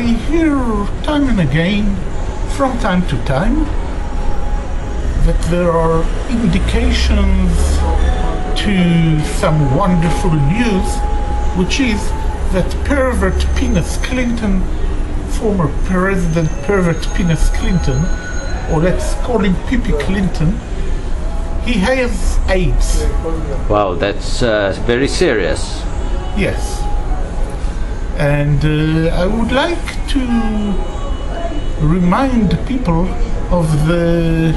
I hear time and again, from time to time, that there are indications to some wonderful news, which is that pervert penis Clinton, former President pervert penis Clinton, or let's call him Pippi Clinton, he has AIDS. Wow, that's uh, very serious. Yes. And uh, I would like to remind people of the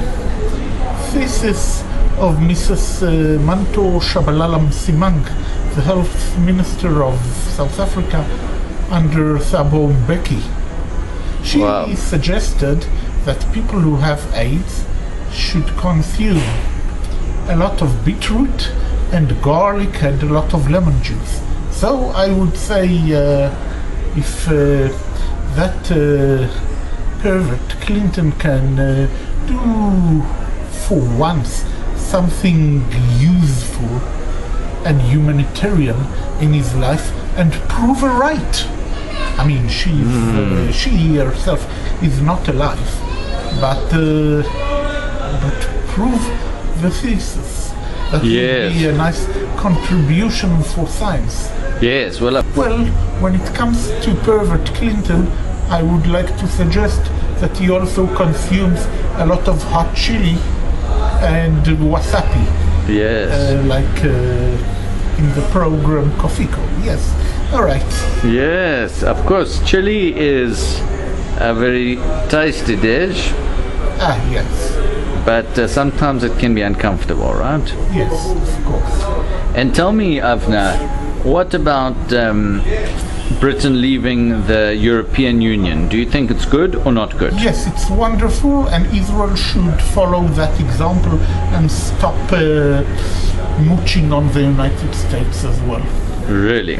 thesis of Mrs. Uh, Manto Tshabalala-Msimang, the health minister of South Africa under Thabo Mbeki. She Wow. suggested that people who have AIDS should consume a lot of beetroot and garlic and a lot of lemon juice. So I would say uh, if uh, that uh, pervert Clinton can uh, do for once something useful and humanitarian in his life and prove her right. I mean, she uh, she herself is not alive, but uh, but prove the thesis. That Yes. would be a nice contribution for science. Yes, well, uh, Well, when it comes to pervert Clinton, I would like to suggest that he also consumes a lot of hot chili and wasabi, yes. uh, like uh, in the program Kofiko. Yes. All right. Yes, of course. Chili is a very tasty dish, Ah, yes. but uh, sometimes it can be uncomfortable, right? Yes, of course. And tell me, Avna, what about um, Britain leaving the European Union? Do you think it's good or not good? Yes, it's wonderful, and Israel should follow that example and stop uh, mooching on the United States as well. Really?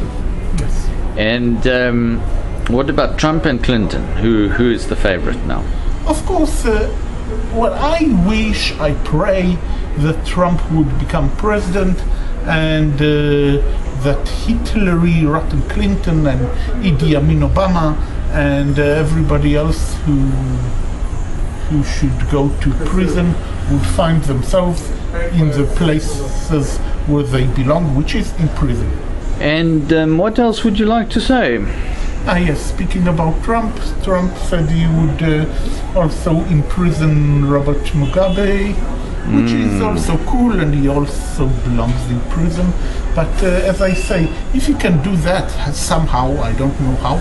Yes. And um, what about Trump and Clinton? Who who is the favorite now? Of course, uh, well, I wish, I pray that Trump would become president and uh, that Hillary Rotten Clinton and Idi Amin Obama and uh, everybody else who who should go to prison would find themselves in the places where they belong, which is in prison. And um, what else would you like to say? Ah, yes, speaking about Trump, Trump said he would uh, also imprison Robert Mugabe, which is also cool, and he also belongs in prison. But uh, as I say, if he can do that somehow, I don't know how,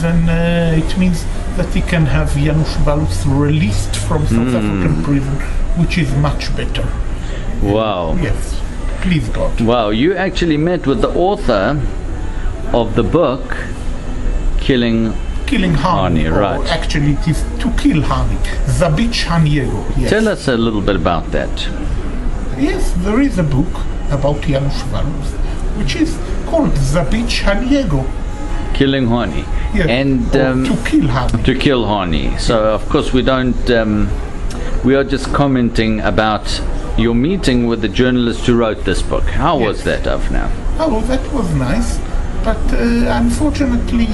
then uh, it means that he can have Janusz Walus released from South African prison, which is much better. Wow. Yes, please God. Wow, you actually met with the author of the book Killing. Killing Hani, Hani, or right. Actually, it is to kill Hani. Zabich Haniego. Yes. Tell us a little bit about that. Yes, there is a book about Janusz Walus, which is called Zabich Haniego. Killing Hani. Yes. And um, to kill Hani. to kill Hani. So, of course, we don't. Um, we are just commenting about your meeting with the journalist who wrote this book. How was Yes. that, Avna? Oh, that was nice, but uh, unfortunately,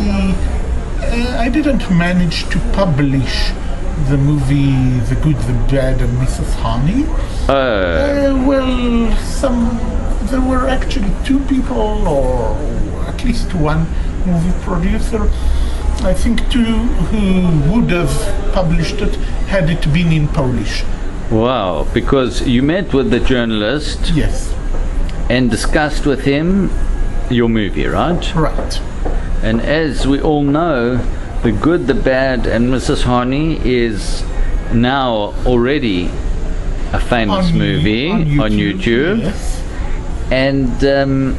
uh, I didn't manage to publish the movie The Good, the Bad, and Mrs. Hani. Uh, Uh, well, some there were actually two people, or at least one movie producer. I think two who would have published it had it been in Polish. wow, because you met with the journalist Yes, and discussed with him your movie, right? right. And as we all know, The Good, the Bad, and Mrs. Hani is now already a famous On- movie on YouTube. Yes. And um,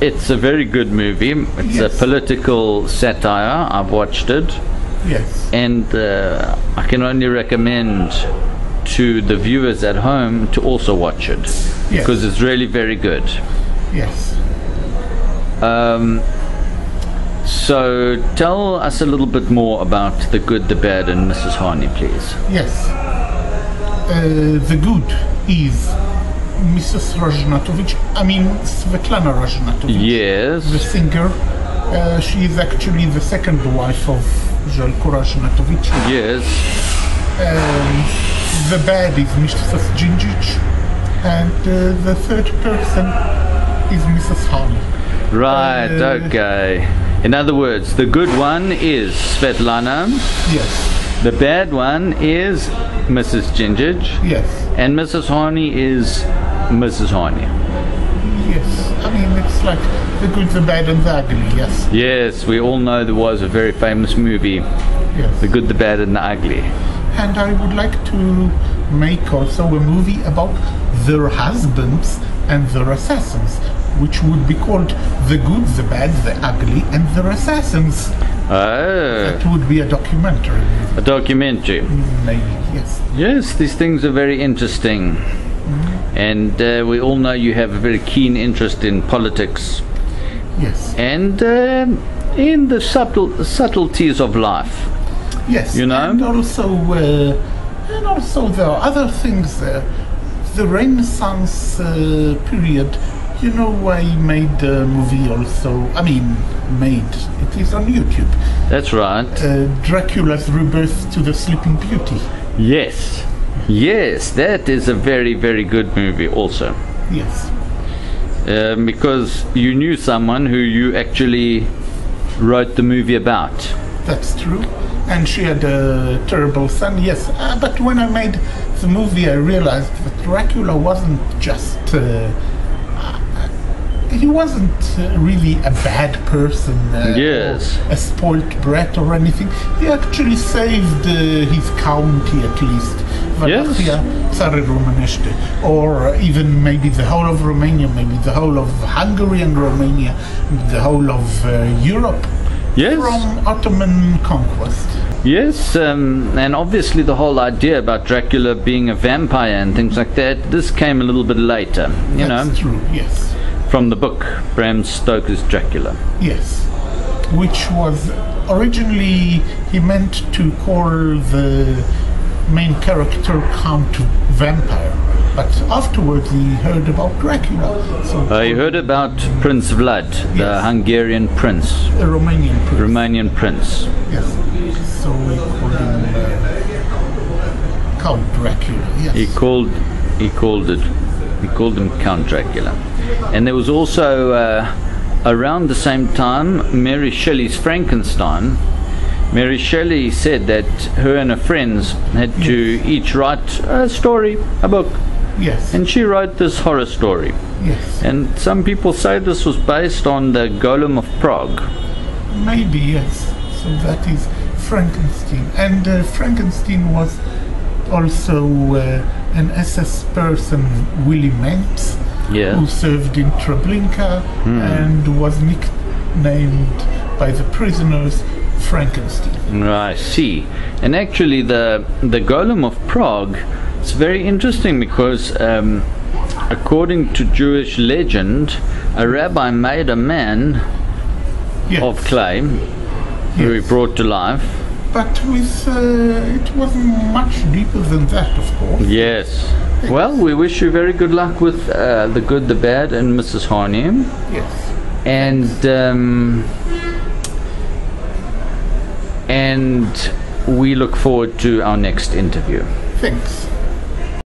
it's a very good movie. It's a political satire. I've watched it. Yes. And uh, I can only recommend to the viewers at home to also watch it. Yes. Because it's really very good. Yes. Um, so tell us a little bit more about The Good, the Bad, and Mrs. Hani, please. Yes. Uh, the good is Mrs. Ražnatović. I mean Svetlana Ražnatović. Yes. the singer. Uh, she is actually the second wife of Željko Ražnatović. Yes. Um, the bad is Mrs. Đinđić, and uh, the third person is Mrs. Hani. Right, Uh, okay. In other words, the good one is Svetlana, Yes, the bad one is Mrs. Đinđić, yes, and Mrs. Hani is Mrs. Hani. yes. I mean, it's like the good, the bad, and the ugly. Yes, Yes, we all know there was a very famous movie, yes. The Good, the Bad, and the Ugly. and I would like to make also a movie about their husbands and their assassins, which would be called The Good, the Bad, the Ugly, and the Assassins. Oh, That would be a documentary, a documentary. maybe, yes. Yes, these things are very interesting. And uh, we all know you have a very keen interest in politics Yes, and um in the subtle subtleties of life. yes. You know? And also, uh, and also there are other things there. The Renaissance uh, period, you know, I made the movie also, I mean, made, it is on YouTube. That's right. uh, Dracula's rebirth to the Sleeping Beauty. Yes. Yes, that is a very, very good movie also. Yes, Um, because you knew someone who you actually wrote the movie about. that's true. And she had a terrible son. Yes, uh, but when I made the movie, I realized that Dracula wasn't just. Uh, he wasn't uh, really a bad person. Uh, Yes. a spoilt brat or anything. He actually saved uh, his county at least. Yes. Wallachia, Romanește, or even maybe the whole of Romania, maybe the whole of Hungary and Romania, the whole of uh, Europe Yes. from Ottoman conquest. Yes, um, and obviously the whole idea about Dracula being a vampire and things like that, this came a little bit later, you That's know, true. Yes, from the book Bram Stoker's Dracula. yes. Which was originally he meant to call the main character Count Vampire, but afterwards he heard about Dracula, so I heard about Prince Vlad, the Hungarian prince, a Romanian prince. Romanian prince. Yes. So he called him uh, Count Dracula. Yes. He called, he called it, he called him Count Dracula. And there was also uh, around the same time Mary Shelley's Frankenstein. Mary Shelley said that her and her friends had to each write a story, a book, yes. and she wrote this horror story. yes. And some people say this was based on the Golem of Prague. Maybe yes. So that is Frankenstein, and uh, Frankenstein was also uh, an SS person, Willie Mapes, Yeah. who served in Treblinka and was nicknamed by the prisoners Frankenstein. I see. And actually, the the Golem of Prague is very interesting because, um, according to Jewish legend, a rabbi made a man Yes. of clay who he brought to life. But with uh, it wasn't much deeper than that, of course. Yes. Well, we wish you very good luck with uh, the good, the bad, and Mrs. Hani. Yes. And um, and we look forward to our next interview. Thanks.